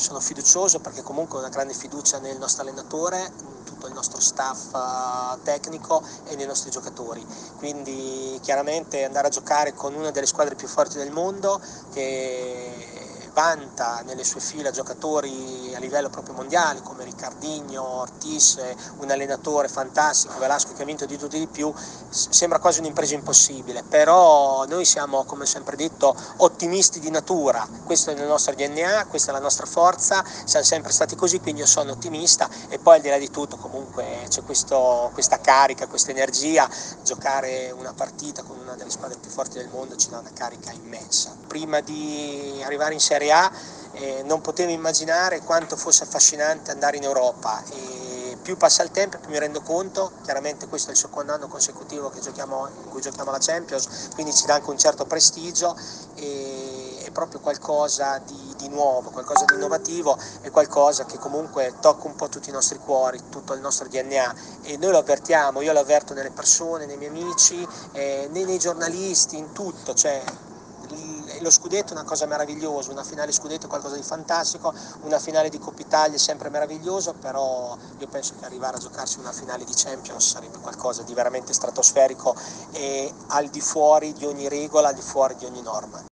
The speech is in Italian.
sono fiducioso perché comunque ho una grande fiducia nel nostro allenatore, in tutto il nostro staff uh, tecnico e nei nostri giocatori. Quindi chiaramente andare a giocare con una delle squadre più forti del mondo che vanta nelle sue fila giocatori a livello proprio mondiale come Riccardinho, Ortiz, un allenatore fantastico, Velasco che ha vinto di tutto di più, sembra quasi un'impresa impossibile, però noi siamo come sempre detto ottimisti di natura, questo è il nostro DNA, questa è la nostra forza, siamo sempre stati così, quindi io sono ottimista. E poi al di là di tutto comunque c'è questo, questa carica, questa energia, giocare una partita con una delle squadre più forti del mondo ci dà una carica immensa. Prima di arrivare in Serie A eh, non potevo immaginare quanto fosse affascinante andare in Europa. E più passa il tempo più mi rendo conto, chiaramente questo è il secondo anno consecutivo giochiamo, in cui giochiamo la Champions, quindi ci dà anche un certo prestigio e è proprio qualcosa di, di nuovo, qualcosa di innovativo e qualcosa che comunque tocca un po' tutti i nostri cuori, tutto il nostro DNA e noi lo avvertiamo, io lo avverto nelle persone, nei miei amici, eh, nei, nei giornalisti, in tutto, cioè lo scudetto è una cosa meravigliosa, una finale scudetto è qualcosa di fantastico, una finale di Coppa Italia è sempre meraviglioso, però io penso che arrivare a giocarsi una finale di Champions sarebbe qualcosa di veramente stratosferico e al di fuori di ogni regola, al di fuori di ogni norma.